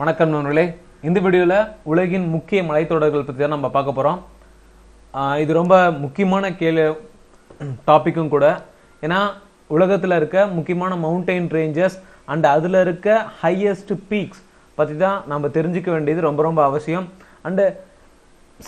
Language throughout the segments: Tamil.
வணக்கம் நண்பர்களே. இந்த வீடியோவில் உலகின் முக்கிய மலைத்தொடர்கள் பற்றி தான் நம்ம பார்க்க போகிறோம் இது ரொம்ப முக்கியமான கேள்வி டாப்பிக்கும் கூட. ஏன்னா உலகத்தில் இருக்க முக்கியமான மவுண்டெயின் ரேஞ்சஸ் அண்ட் அதில் இருக்க ஹையஸ்ட் பீக்ஸ் பற்றி தான் நம்ம தெரிஞ்சுக்க வேண்டியது ரொம்ப ரொம்ப அவசியம். அண்டு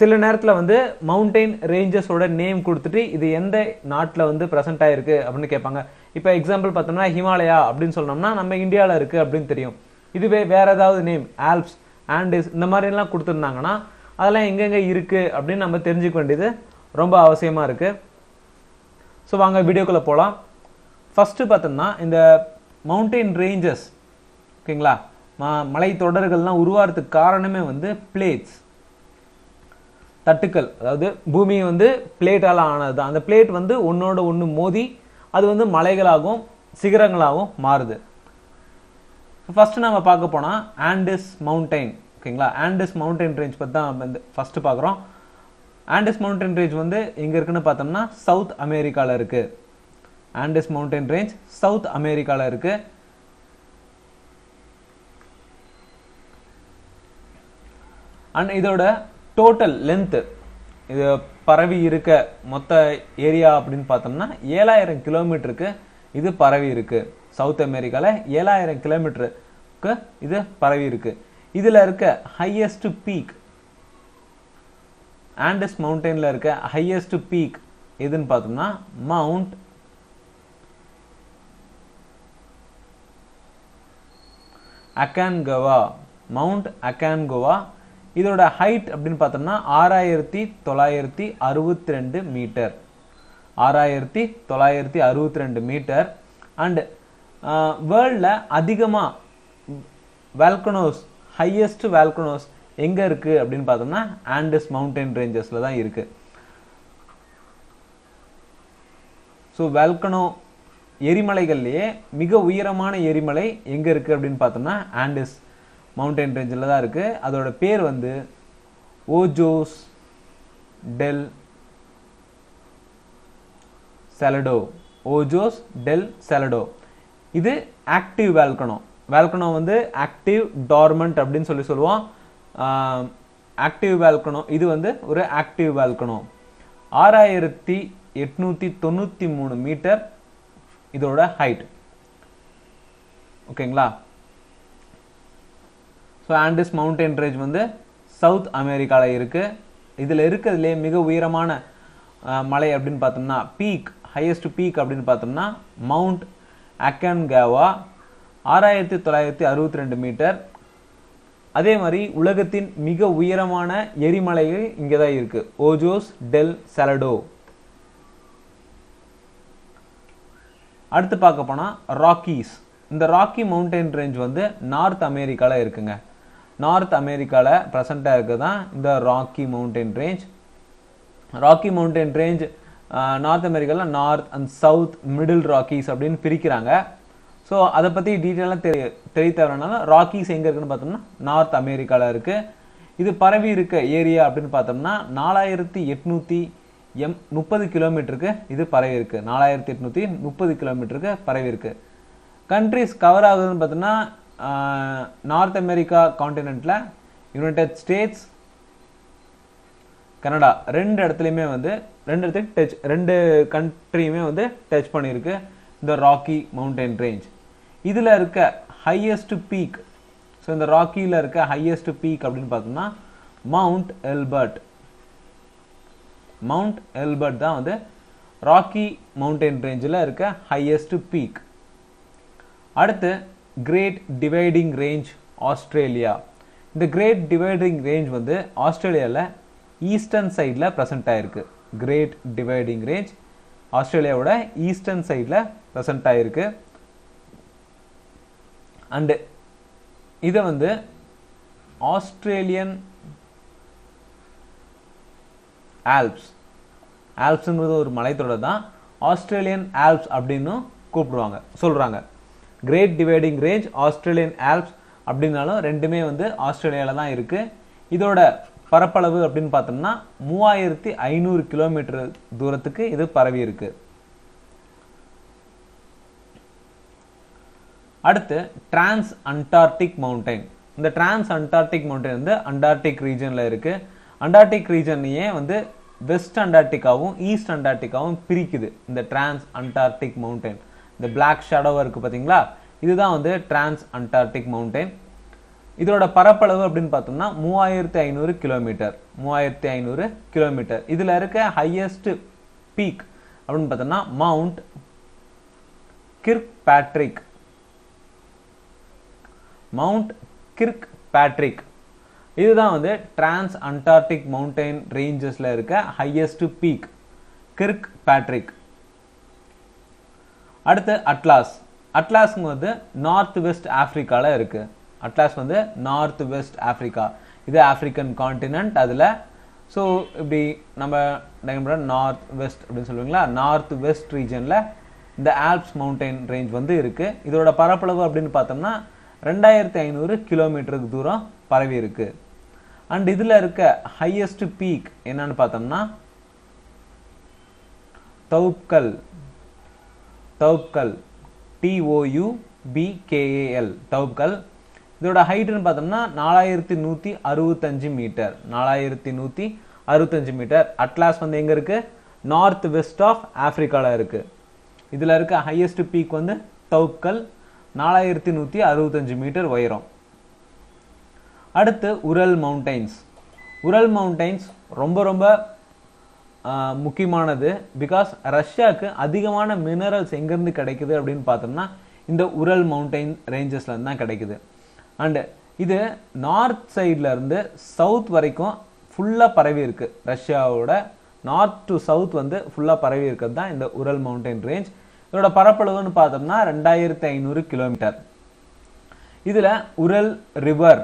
சில நேரத்தில் வந்து மவுண்டெயின் ரேஞ்சஸோட நேம் கொடுத்துட்டு இது எந்த நாட்டில் வந்து ப்ரெசென்ட் ஆகிருக்கு அப்படின்னு கேட்பாங்க. இப்போ எக்ஸாம்பிள் பார்த்தோம்னா ஹிமாலயா அப்படின்னு சொன்னோம்னா நம்ம இந்தியாவில் இருக்குது அப்படின்னு தெரியும். இதுவே வேற ஏதாவது நேம் ஆல்ப்ஸ் ஆண்டிஸ் இந்த மாதிரிலாம் கொடுத்துருந்தாங்கன்னா அதெல்லாம் எங்கெங்கே இருக்குது அப்படின்னு நம்ம தெரிஞ்சுக்க வேண்டியது ரொம்ப அவசியமாக இருக்குது ஸோ வாங்க வீடியோக்குள்ளே போகலாம் ஃபஸ்ட்டு பார்த்தோம்னா இந்த மவுண்டெயின் ரேஞ்சஸ் ஓகேங்களா? ம மலை தொடர்கள்லாம் உருவாகிறதுக்கு காரணமே வந்து பிளேட்ஸ் தட்டுக்கள். அதாவது பூமி வந்து பிளேட்டால் ஆனது தான் அந்த பிளேட் வந்து ஒன்றோட ஒன்று மோதி அது வந்து மலைகளாகவும் சிகரங்களாகவும் மாறுது. ஃபர்ஸ்ட் நம்ம பார்க்க போனால் ஆண்டிஸ் மவுண்டைன் ஓகேங்களா? ஆண்டிஸ் மவுண்டைன் ரேஞ்ச் பற்றி தான் நம்ம ஃபஸ்ட்டு பார்க்குறோம். ஆண்டிஸ் மவுண்டைன் ரேஞ்ச் வந்து எங்கே இருக்குன்னு பார்த்தோம்னா சவுத் அமெரிக்காவில் இருக்குது ஆண்டிஸ் மவுண்டைன் ரேஞ்ச் சவுத் அமெரிக்காவில் இருக்குது அண்ட் இதோட டோட்டல் லென்த்து இது பரவி இருக்க மொத்த ஏரியா அப்படின்னு பார்த்தோம்னா ஏழாயிரம் கிலோமீட்டருக்கு இது பரவி இருக்குது சவுத் அமெரிக்காவில் ஏழாயிரம் கிலோமீட்டருக்கு இது பரவி இருக்கு. இதில் இருக்க ஹையஸ்ட் பீக் ஆண்டஸ் மவுண்டெயினில் இருக்க ஹையஸ்ட் பீக் எதுன்னு பார்த்தோம்னா மவுண்ட் அக்கான்கவா மவுண்ட் அக்கான்கோவா இதோட ஹைட் அப்படின்னு பார்த்தோம்னா ஆறாயிரத்தி தொள்ளாயிரத்தி அறுபத்தி ரெண்டு மீட்டர் ஆறாயிரத்தி தொள்ளாயிரத்தி அறுபத்தி ரெண்டு மீட்டர் அண்ட் வேர்ல்டில் அதிகமாக வேல்கனோஸ் ஹையஸ்ட் வேல்கனோஸ் எங்கே இருக்குது அப்படின்னு பார்த்தோம்னா ஆண்டஸ் மவுண்டன் ரேஞ்சஸில் தான் இருக்குது ஸோ வேல்கனோ எரிமலைகள்லேயே மிக உயரமான எரிமலை எங்கே இருக்குது அப்படின்னு பார்த்தோம்னா ஆண்டஸ் மவுண்டன் ரேஞ்சில் தான் இருக்குது அதோட பேர் வந்து Ojos del Salado Ojos del Salado இது ஆக்டிவ் வேல்கனோ வேல்கனோ வந்து ஆக்டிவ் டார்மெண்ட் அப்படின்னு சொல்லி சொல்லுவோம். ஆக்டிவ் வேல்கனோ இது வந்து ஒரு ஆக்டிவ் வேல்கனோ ஆறாயிரத்தி எட்நூத்தி தொண்ணூற்றி மூணு மீட்டர் இதோட ஹைட் ஓகேங்களா? ஸோ ஆண்டிஸ் மவுண்டைன் ரேஞ்ச் வந்து சவுத் அமெரிக்காவில் இருக்குது இதில் இருக்கிறதுலே மிக உயரமான மலை அப்படின்னு பார்த்தோம்னா பீக் ஹையஸ்ட் பீக் அப்படின்னு பார்த்தோம்னா மவுண்ட் அக்கன்காவா ஆறாயிரத்தி தொள்ளாயிரத்தி அறுபத்தி ரெண்டு மீட்டர். அதே மாதிரி உலகத்தின் மிக உயரமான எரிமலைகள் இங்கே தான் இருக்குது ஓஜோஸ் டெல் சலடோ. அடுத்து பார்க்க போனால் ராக்கீஸ். இந்த ராக்கி மவுண்டைன் ரேஞ்ச் வந்து நார்த் அமெரிக்காவில் இருக்குங்க. நார்த் அமெரிக்காவில் ப்ரெசண்ட்டாக இருக்குது தான் இந்த Rocky mountain range. Rocky mountain range North அமெரிக்காவில் north and south middle Rockies அப்படின்னு பிரிக்கிறாங்க. ஸோ அதை பற்றி டீட்டெயிலாக தெரிய தெரிய தரனால ராக்கீஸ் எங்கே இருக்குன்னு பார்த்தோம்னா நார்த் அமெரிக்காவில் இருக்குது இது பரவி இருக்க ஏரியா அப்படின்னு பார்த்தோம்னா நாலாயிரத்தி எட்நூற்றி எம் முப்பது கிலோமீட்டருக்கு இது பரவி இருக்குது நாலாயிரத்தி எட்நூற்றி முப்பது கிலோமீட்டருக்கு பரவி இருக்கு. கண்ட்ரிஸ் கவர் ஆகுதுன்னு பார்த்தோம்னா நார்த் அமெரிக்கா கான்டினென்ட்டில் யுனைடெட் ஸ்டேட்ஸ் கனடா ரெண்டு இடத்துலையுமே வந்து ரெண்டு இடத்துக்கு டச் ரெண்டு கண்ட்ரியுமே வந்து டச் பண்ணியிருக்கு. இந்த ராக்கி மவுண்டைன் ரேஞ்ச் இதில் இருக்க ஹையஸ்ட் பீக் ஸோ இந்த ராக்கியில் இருக்க ஹையஸ்ட் பீக் அப்படின்னு பார்த்தோம்னா மவுண்ட் எல்பர்ட் மவுண்ட் எல்பர்ட் தான் வந்து ராக்கி மவுண்டைன் ரேஞ்சில் இருக்க ஹையஸ்ட் பீக் அடுத்து கிரேட் டிவைடிங் ரேஞ்ச் ஆஸ்திரேலியா இந்த கிரேட் டிவைடிங் ரேஞ்ச் வந்து ஆஸ்திரேலியாவில் ஈஸ்டர்ன் சைடில் ப்ரெசென்ட் ஆகிருக்கு கிரேட் டிவைடிங் ரேஞ்ச் ஆஸ்திரேலியாவோட ஈஸ்டர்ன் சைடில் ப்ரெசென்ட் ஆகிருக்கு அண்டு இதை வந்து ஆஸ்திரேலியன் ஆல்ப்ஸ் ஆல்ப்ஸுங்கிறது ஒரு மலைத்தொடர் தான். ஆஸ்திரேலியன் ஆல்ப்ஸ் அப்படின்னு கூப்பிடுவாங்க. சொல்கிறாங்க Great Dividing Range Australian Alps அப்படின்னாலும் ரெண்டுமே வந்து ஆஸ்திரேலியாவில் தான் இருக்குது இதோட பரப்பளவு அப்படின்னு பார்த்தோம்னா மூவாயிரத்தி ஐநூறு கிலோமீட்டர் தூரத்துக்கு இது பரவி இருக்கு. அடுத்து டிரான்ஸ் அண்டார்டிக் மவுண்டைன் இந்த டிரான்ஸ் அண்டார்டிக் மவுண்டைன் வந்து அண்டார்டிக் ரீஜன்ல இருக்கு. அண்டார்டிக் ரீஜனையே வந்து வெஸ்ட் அண்டார்டிகாவும் ஈஸ்ட் அண்டார்டிகாவும் பிரிக்குது. இந்த டிரான்ஸ் அண்டார்டிக் மவுண்டைன் இந்த பிளாக் ஷேடோவா இருக்கு பாத்தீங்களா? இதுதான் வந்து டிரான்ஸ் அண்டார்டிக் மவுண்டைன் இதோட பரப்பளவு அப்படின்னு பார்த்தோம்னா மூவாயிரத்தி ஐநூறு கிலோமீட்டர் மூவாயிரத்தி ஐநூறு கிலோமீட்டர் இதில் இருக்க ஹையஸ்ட் பீக் அப்படின்னு பார்த்தோம்னா Mount Kirkpatrick Mount Kirkpatrick இதுதான் வந்து டிரான்ஸ் அண்டார்டிக் மவுண்டைன் ரேஞ்சஸில் இருக்க ஹையஸ்ட் பீக் கிர்க் பேட்ரிக் அடுத்து அட்லாஸ் அட்லாஸ்ங்க வந்து நார்த் வெஸ்ட் ஆஃப்ரிக்காவில் இருக்குது அட்லாஸ் வந்து நார்த் வெஸ்ட் ஆஃப்ரிக்கா. இது ஆஃப்ரிக்கன் காண்டினென்ட் அதில். ஸோ இப்படி நம்ம நார்த் வெஸ்ட் அப்படின்னு சொல்லுவீங்களா? நார்த் வெஸ்ட் ரீஜனில் இந்த ஆல்ப்ஸ் மவுண்டைன் ரேஞ்ச் வந்து இருக்குது இதோட பரப்பளவு அப்படின்னு பார்த்தோம்னா ரெண்டாயிரத்தி ஐநூறு கிலோமீட்டருக்கு தூரம் பரவி இருக்கு. அண்ட் இதில் இருக்க ஹையஸ்ட் பீக் என்னன்னு பார்த்தோம்னா தௌப்கல் தௌப்கல் டிஓயு பிகேஏஎல் தௌப்கல் இதோட ஹைட்னு பார்த்தோம்னா நாலாயிரத்தி நூற்றி அறுபத்தஞ்சு மீட்டர். நாலாயிரத்தி நூற்றி அறுபத்தஞ்சு மீட்டர். அட்லாஸ் வந்து எங்கே இருக்கு? நார்த் வெஸ்ட் ஆஃப் ஆப்பிரிக்காவில் இருக்கு. இதில் இருக்க ஹையஸ்ட் பீக் வந்து தவுக்கல் நாலாயிரத்தி நூற்றி அறுபத்தஞ்சு மீட்டர் உயரம். அடுத்து உரல் மவுண்டைன்ஸ் உரல் மவுண்டைன்ஸ் ரொம்ப ரொம்ப ஆஹ், முக்கியமானது. பிகாஸ் ரஷ்யாவுக்கு அதிகமான மினரல்ஸ் எங்கேருந்து கிடைக்குது அப்படின்னு பார்த்தோம்னா இந்த உரல் மவுண்டைன் ரேஞ்சஸ்ல இருந்து தான் கிடைக்குது. அண்டு இது நார்த் சைடில் இருந்து சவுத் வரைக்கும் ஃபுல்லாக பரவி இருக்குது ரஷ்யாவோட நார்த் டு சவுத் வந்து ஃபுல்லாக பரவி இருக்கிறது தான் இந்த உரல் மவுண்டைன் ரேஞ்ச் இதோட பரப்பளவுன்னு பார்த்தோம்னா ரெண்டாயிரத்தி ஐநூறு கிலோமீட்டர் இதில் உரல் ரிவர்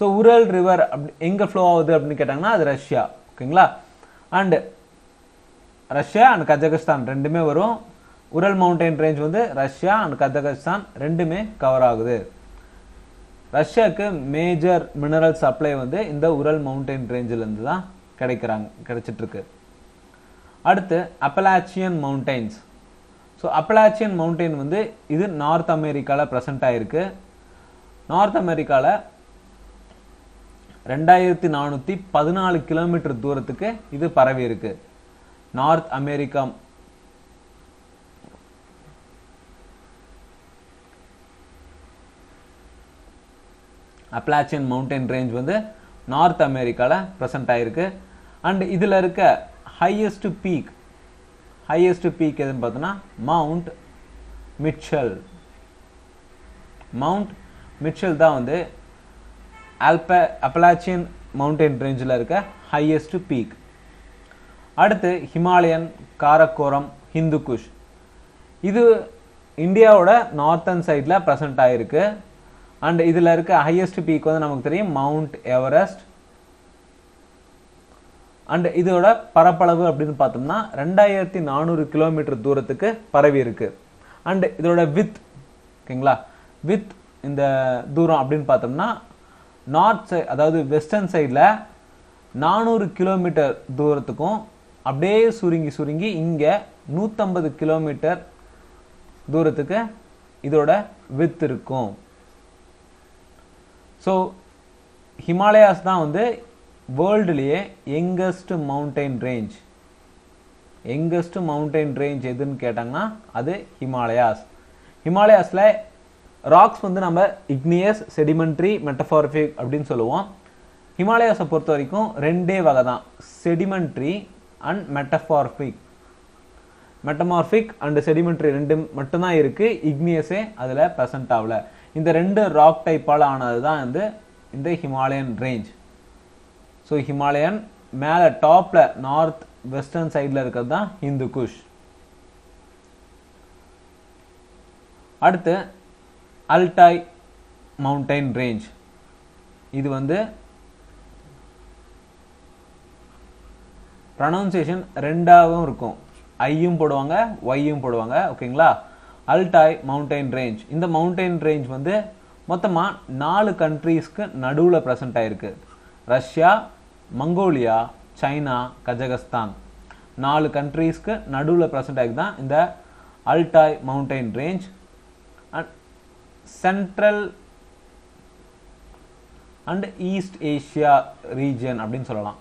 ஸோ உரல் ரிவர் அப்படி எங்கே ஃப்ளோ ஆகுது அப்படின்னு கேட்டாங்கன்னா அது ரஷ்யா. ஓகேங்களா? அண்டு ரஷ்யா அண்ட் கஜகஸ்தான் ரெண்டுமே வரும். உரல் மவுண்டைன் ரேஞ்ச் வந்து ரஷ்யா அண்ட் கஜகஸ்தான் ரெண்டுமே கவர் ஆகுது. ரஷ்யாவுக்கு மேஜர் மினரல் சப்ளை வந்து இந்த உரல் மவுண்டைன் ரேஞ்சிலேருந்து தான் கிடைக்கிறாங்க கிடைச்சிட்ருக்கு அடுத்து Appalachian mountains so Appalachian mountain வந்து இது நார்த் அமெரிக்காவில் ப்ரெசென்ட் ஆகிருக்கு நார்த் அமெரிக்காவில் ரெண்டாயிரத்தி நானூற்றி பதினாலு கிலோமீட்டர் தூரத்துக்கு இது பரவி இருக்கு North America Appalachian mountain range வந்து நார்த் அமெரிக்காவில் ப்ரெசென்ட் ஆகிருக்கு அண்ட் இதில் இருக்க ஹையஸ்ட் பீக் ஹையஸ்ட் பீக் எதுன்னு பார்த்தோன்னா மவுண்ட் மிச்சல் மவுண்ட் மிச்சல் தான் வந்து ஆல்ப அப்பலாச்சியன் மவுண்டன் ரேஞ்சில் இருக்க ஹையஸ்ட் பீக் அடுத்து ஹிமாலயன் காரக்கோரம் ஹிந்துகுஷ் இது இந்தியாவோட நார்த்தன் சைடில் ப்ரெசென்ட் ஆகிருக்கு அண்ட் இதில் இருக்க ஹையஸ்ட் பீக் வந்து நமக்கு தெரியும் மவுண்ட் எவரெஸ்ட் அண்ட் இதோட பரப்பளவு அப்படின்னு பார்த்தோம்னா ரெண்டாயிரத்தி நானூறு கிலோமீட்டர் தூரத்துக்கு பரவி இருக்கு. அண்ட் இதோட வித் ஓகேங்களா? வித் இந்த தூரம் அப்படின்னு பார்த்தோம்னா நார்த் சைட் அதாவது வெஸ்டர்ன் சைடில் நானூறு கிலோமீட்டர் தூரத்துக்கும் அப்படியே சுருங்கி சுருங்கி இங்கே நூற்றம்பது கிலோமீட்டர் தூரத்துக்கு இதோட வித் இருக்கும். ஸோ ஹிமாலயாஸ் தான் வந்து வேர்ல்டுலேயே youngest mountain range youngest mountain range எதுன்னு கேட்டாங்கன்னா அது ஹிமாலயாஸ் ஹிமாலயாஸில் ராக்ஸ் வந்து நம்ம இக்னியஸ் செடிமெண்ட்ரி மெட்டஃபார்பிக் அப்படின்னு சொல்லுவோம். ஹிமாலயாஸை பொறுத்த வரைக்கும் ரெண்டே வகை தான். Sedimentary and metamorphic metamorphic and sedimentary ரெண்டு மட்டும்தான் இருக்கு. இக்னியஸே அதில் ப்ரெசன்ட் ஆகல. இந்த ரெண்டு ராக் டைப்பால் ஆனது தான் வந்து இந்த ஹிமாலயன் ரேஞ்ச் ஸோ ஹிமாலயன் மேலே டாப்பில் நார்த் வெஸ்டர்ன் சைடில் இருக்கிறது தான் இந்து குஷ் அடுத்து அல்டாய் மவுண்டைன் ரேஞ்ச் இது வந்து ப்ரனவுன்சியேஷன் ரெண்டாகவும் இருக்கும். ஐயும் போடுவாங்க ஒய்யும் போடுவாங்க ஓகேங்களா அல்டாய் மவுண்டைன் ரேஞ்ச் இந்த மவுண்டைன் ரேஞ்ச் வந்து மொத்தமாக நாலு கண்ட்ரீஸ்க்கு நடுவில் ப்ரெசென்ட் ஆயிருக்கு. ரஷ்யா மங்கோலியா சைனா கஜகஸ்தான் நாலு கண்ட்ரீஸ்க்கு நடுவில் ப்ரெசென்ட் ஆகி தான் இந்த Altai mountain range and Central and East Asia region அப்படின்னு சொல்லலாம்.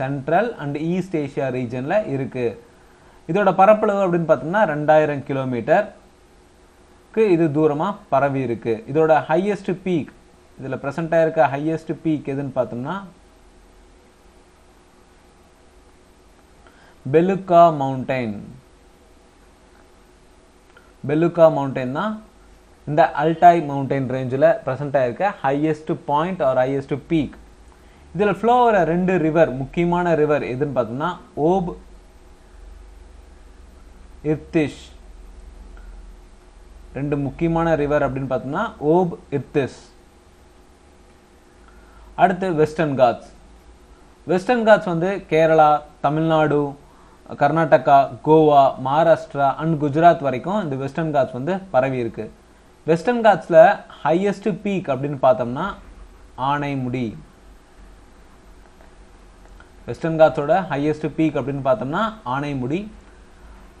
சென்ட்ரல் அண்ட் ஈஸ்ட் ஏஷியா ரீஜனில் இருக்குது இதோட பரப்பளவு அப்படின்னு பார்த்தோம்னா ரெண்டாயிரம் கிலோமீட்டருக்கு இது தூரமாக பரவி இருக்கு. இதோட ஹையஸ்ட் பீக் இதில் பிரசன்ட் இருக்க ஹையஸ்ட் பீக் எதுன்னு பார்த்தோம்னா பெலுக்கா மவுண்டைன் பெலுக்கா மவுண்டைன் தான் இந்த அல்டாய் மவுண்டைன் ரேஞ்சில் ப்ரெசண்டாக இருக்க highest point or highest peak இதில் ஃப்ளோ ஆகிற ரெண்டு ரிவர் முக்கியமான ரிவர் எதுன்னு பார்த்தோம்னா ஓப் இர்திஷ். ரெண்டு முக்கியமான ரிவர் அப்படின்னு பார்த்தோம்னா ஓப் இர்திஸ் அடுத்து வெஸ்டர்ன் காட்ஸ் வெஸ்டர்ன் காட்ஸ் வந்து கேரளா தமிழ்நாடு கர்நாடகா கோவா மகாராஷ்டிரா அண்ட் குஜராத் வரைக்கும் இந்த வெஸ்டர்ன் காட்ஸ் வந்து பரவி இருக்கு. வெஸ்டர்ன் காட்ஸில் ஹையஸ்ட் பீக் அப்படின்னு பார்த்தோம்னா ஆனைமுடி. வெஸ்டர்ன் காட்ஸோட ஹையஸ்ட் பீக் அப்படின்னு பார்த்தோம்னா ஆனைமுடி.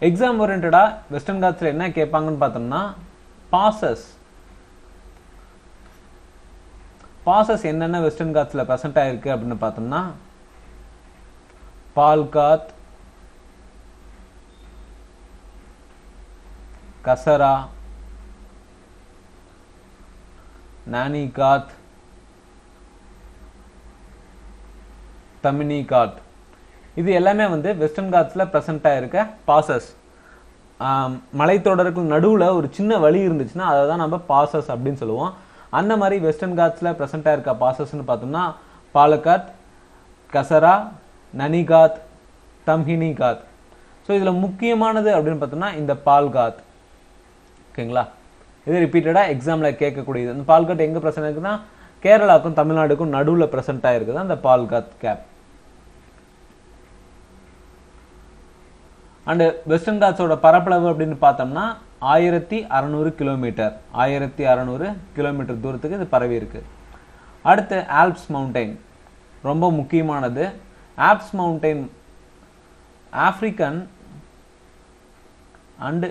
எக்ஸாம் ஓரியன்டா வெஸ்டர்ன் காட்ஸ்ல என்ன கேட்பாங்கன்னு பார்த்தோம்னா பாசஸ் பாசஸ் என்னென்ன வெஸ்டர்ன் காட்ஸ்ல ப்ரெசென்ட் ஆயிருக்கு அப்படின்னு பார்த்தோம்னா பால்காத் கசரா நானிகாத் தமினிகாத் இது எல்லாமே வந்து வெஸ்டர்ன் காட்ஸில் ப்ரெசண்ட்டாக இருக்க பாசஸ் மலைத்தொடருக்கு நடுவில் ஒரு சின்ன வழி இருந்துச்சுன்னா அதை தான் நம்ம பாசஸ் அப்படின்னு சொல்லுவோம். அந்த மாதிரி வெஸ்டர்ன் காட்ஸில் ப்ரெசண்ட்டாக இருக்க பாசஸ்னு பார்த்தோம்னா பாலக்காத் கசரா நனிகாத் தம்ஹினிகாத் ஸோ இதில் முக்கியமானது அப்படின்னு பார்த்தோம்னா இந்த பால்காத் ஓகேங்களா இது ரிப்பீட்டடாக எக்ஸாமில் கேட்கக்கூடியது. இந்த பால்காட் எங்கே ப்ரெசென்ட் இருக்குன்னா கேரளாவுக்கும் தமிழ்நாடுக்கும் நடுவில் ப்ரெசென்ட்டாக இருக்குது அந்த பால்காத் கேப் அண்டு வெஸ்டர்ன் காட்ஸோட பரப்பளவு அப்படின்னு பார்த்தோம்னா ஆயிரத்தி அறநூறு கிலோமீட்டர் ஆயிரத்தி அறநூறு கிலோமீட்டர் தூரத்துக்கு இது பரவி இருக்கு. அடுத்து ஆல்ப்ஸ் மவுண்டெயின் ரொம்ப முக்கியமானது. Alps mountain African and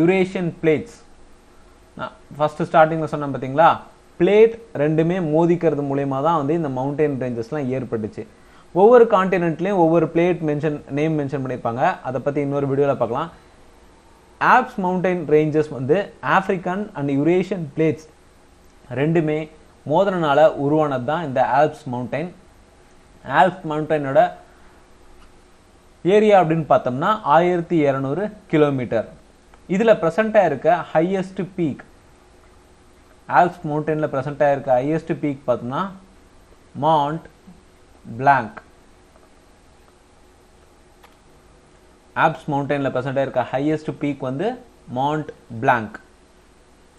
Eurasian plates first ஸ்டார்டிங்கில் சொன்னேன் பார்த்தீங்களா பிளேட் ரெண்டுமே மோதிக்கிறது மூலயமா தான் வந்து இந்த மவுண்டைன் ரேஞ்சஸ்லாம் ஏற்பட்டுச்சு. ஒவ்வொரு காண்டினென்ட்லேயும் ஒவ்வொரு பிளேட் மென்ஷன் நேம் மென்ஷன் பண்ணியிருப்பாங்க. அதை பற்றி இன்னொரு வீடியோவில் பார்க்கலாம். ஆப்ஸ் மவுண்டைன் ரேஞ்சஸ் வந்து ஆஃப்ரிக்கன் அண்ட் யுரேஷியன் பிளேட்ஸ் ரெண்டுமே மோதனால உருவானது தான் இந்த ஆல்ப்ஸ் மவுண்டைன் ஆல்ப்ஸ் மவுண்டைனோட ஏரியா அப்படின்னு பார்த்தோம்னா ஆயிரத்தி இரநூறு கிலோமீட்டர் இதில் ப்ரெசண்ட்டாக இருக்க ஹையஸ்ட் பீக் ஆல்ப்ஸ் மவுண்டனில் ப்ரெசண்ட்டாக இருக்க ஹையஸ்ட் பீக் பார்த்தோம்னா மாண்ட் பிளாங்க் ஆப்ஸ் மவுண்டனில் ப்ரெசென்ட் இருக்க ஹையஸ்ட் பீக் வந்து மவுண்ட் பிளாங்க்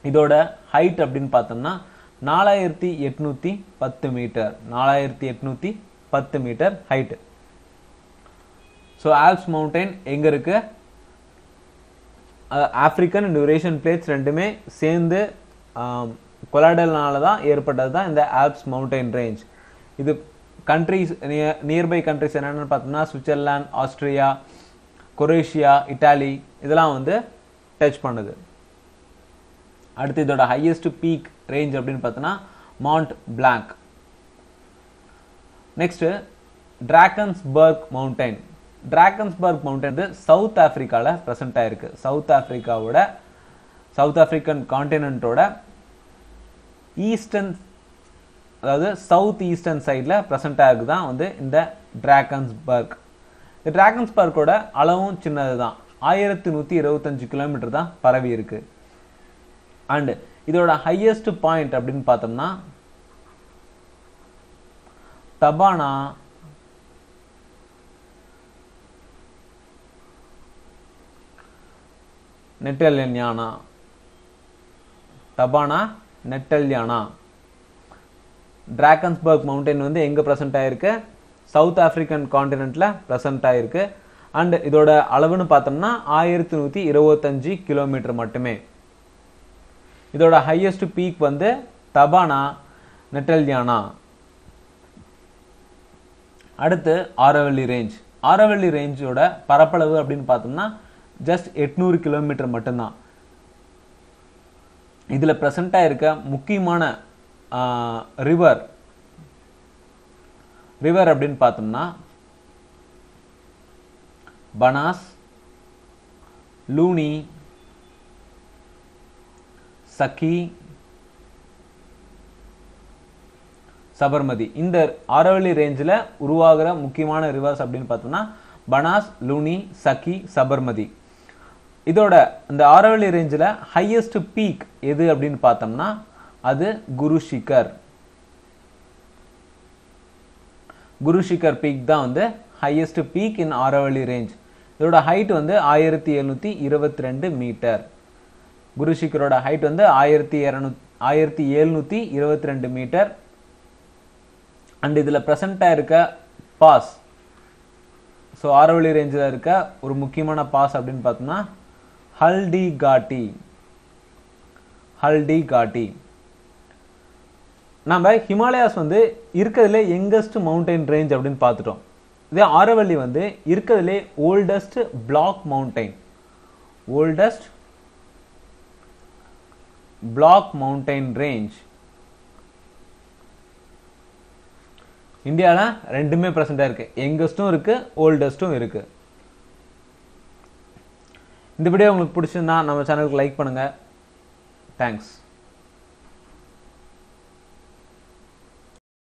இதோட ஹைட் அப்படின்னு பார்த்தோம்னா நாலாயிரத்தி எட்நூற்றி பத்து மீட்டர் நாலாயிரத்தி எட்நூற்றி பத்து metre height so Alps mountain எங்கே இருக்கு? ஆப்ரிக்கன் அண்ட் யூரேஷியன் பிளேட்ஸ் ரெண்டுமே சேர்ந்து கொலாடல்னால தான் ஏற்பட்டது தான் இந்த ஆல்ப்ஸ் மவுண்டைன் ரேஞ்ச் இது கண்ட்ரிஸ் நியர்பை கண்ட்ரிஸ் என்னென்னு பார்த்தோம்னா சுவிட்சர்லாந்து ஆஸ்திரியா கொரேஷியா இட்டாலி இதெல்லாம் வந்து டச் பண்ணுது. அடுத்து இதோட ஹையஸ்ட் பீக் ரேஞ்ச் அப்படின்னு பார்த்தோன்னா Mount Blanc next Drakensberg mountain Drakensberg mountain வந்து சவுத் ஆஃப்ரிக்காவில் ப்ரெசென்ட் ஆகிருக்கு சவுத் ஆஃப்ரிக்காவோட சவுத் ஆஃப்ரிக்கன் கான்டினென்ட்டோட ஈஸ்டர்ன் அதாவது சவுத் ஈஸ்டர்ன் சைடில் ப்ரெசென்ட் தான் வந்து இந்த டிராகன்ஸ்பர்க் இந்த டிராகன்ஸ்பர்க்கோட அளவும் சின்னது தான் ஆயிரத்தி நூற்றி இருபத்தஞ்சு கிலோமீட்டர் தான் பரவி இருக்கு. அண்டு இதோட ஹையஸ்ட் பாயிண்ட் அப்படின்னு பார்த்தோம்னா தபானா நெட்டல்யானா தபானா நெட்டல்யானா டிராகன்ஸ்பர்க் மவுண்டைன் வந்து எங்கே ப்ரெசென்ட் ஆகிருக்கு சவுத் ஆஃப்ரிக்கன் காண்டினென்ட்டில் ப்ரெசென்ட் ஆகிருக்கு அண்ட் இதோட அளவுன்னு பார்த்தோம்னா ஆயிரத்தி நூற்றி இருபத்தஞ்சு கிலோமீட்டர் மட்டுமே. இதோட ஹையஸ்ட் பீக் வந்து தபானா நெட்டல்யானா அடுத்து ஆரவல்லி ரேஞ்ச் ஆரவல்லி ரேஞ்சோட பரப்பளவு அப்படின்னு பார்த்தோம்னா ஜஸ்ட் எட்நூறு கிலோமீட்டர் மட்டும்தான். இதில் ப்ரெசண்ட்டாக இருக்க முக்கியமான ரிவர் ரிவர் அப்படின்னு பார்த்தோம்னா பனாஸ் லூனி சக்கி சபர்மதி இந்த ஆரவல்லி ரேஞ்சில் உருவாகிற முக்கியமான ரிவர்ஸ் அப்படின்னு பார்த்தோம்னா பனாஸ் லூனி சக்கி சபர்மதி இதோட இந்த ஆரவல்லி ரேஞ்சில் ஹையஸ்ட் பீக் எது அப்படின்னு பார்த்தோம்னா அது குரு குருஷிகர் குரு பீக் தான் வந்து highest peak in Aravali range இதோட ஹைட் வந்து ஆயிரத்தி எழுநூத்தி இருபத்தி ரெண்டு மீட்டர் குரு ஷிகரோட ஹைட் வந்து ஆயிரத்தி இரநூ ஆயிரத்தி எழுநூத்தி இருபத்தி ரெண்டு மீட்டர் அண்ட் இதில் ப்ரெசண்ட்டாக இருக்க பாஸ் ஸோ ஆரவழி ரேஞ்சில் இருக்க ஒரு முக்கியமான பாஸ் அப்படின்னு பார்த்தோம்னா ஹல்டி காட்டி ஹல்டி காட்டி நம்ம ஹிமாலயாஸ் வந்து இருக்கிறதுல யங்கஸ்ட் மவுண்டைன் ரேஞ்ச் அப்படின்னு பார்த்துட்டோம். இதே ஆரவல்லி வந்து இருக்கிறதுலே oldest block mountain oldest block mountain range இந்தியாவில் ரெண்டுமே ப்ரெசென்ட்டாக இருக்கு. யங்கஸ்ட்டும் இருக்கு ஓல்டஸ்ட்டும் இருக்கு. இந்த வீடியோ உங்களுக்கு பிடிச்சிருந்தா நம்ம சேனலுக்கு லைக் பண்ணுங்க. தேங்க்ஸ்